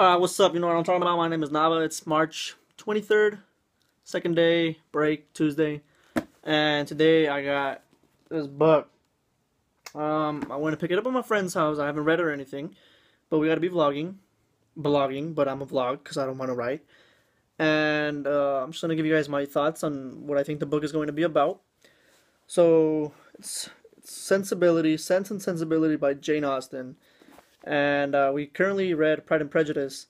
Uh, what's up? You know what I'm talking about? My name is Nava. It's March 23rd, second day, break, Tuesday. And today I got this book. Um, I went to pick it up at my friend's house. I haven't read it or anything. But we gotta be vlogging. Blogging, but I'm a vlog because I don't want to write. And uh, I'm just gonna give you guys my thoughts on what I think the book is going to be about. So, it's, it's Sensibility, Sense and Sensibility by Jane Austen and uh, we currently read Pride and Prejudice,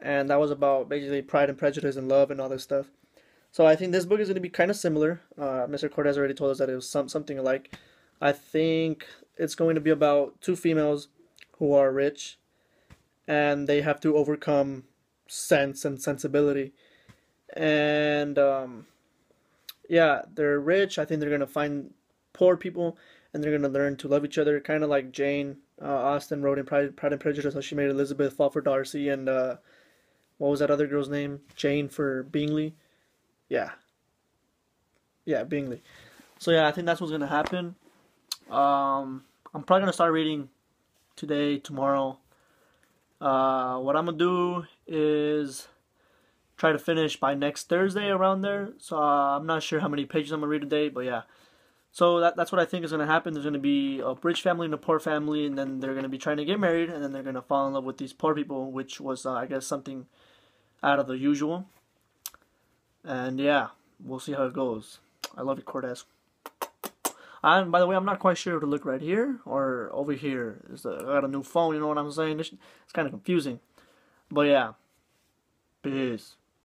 and that was about basically Pride and Prejudice and love and all this stuff. So I think this book is going to be kind of similar. Uh, Mr. Cortez already told us that it was some something alike. I think it's going to be about two females who are rich, and they have to overcome sense and sensibility, and um, yeah, they're rich. I think they're gonna find poor people, and they're gonna learn to love each other, kind of like Jane uh, Austen wrote in Pride, Pride and Prejudice how she made Elizabeth fall for Darcy and uh, what was that other girl's name? Jane for Bingley. Yeah. Yeah, Bingley. So yeah, I think that's what's gonna happen. Um, I'm probably gonna start reading today, tomorrow. Uh, what I'm gonna do is try to finish by next Thursday around there. So uh, I'm not sure how many pages I'm gonna read today, but yeah. So that, that's what I think is going to happen. There's going to be a rich family and a poor family, and then they're going to be trying to get married, and then they're going to fall in love with these poor people, which was, uh, I guess, something out of the usual. And yeah, we'll see how it goes. I love you, Cortez. And by the way, I'm not quite sure to look right here or over here. Is I got a new phone, you know what I'm saying? It's, it's kind of confusing. But yeah, peace.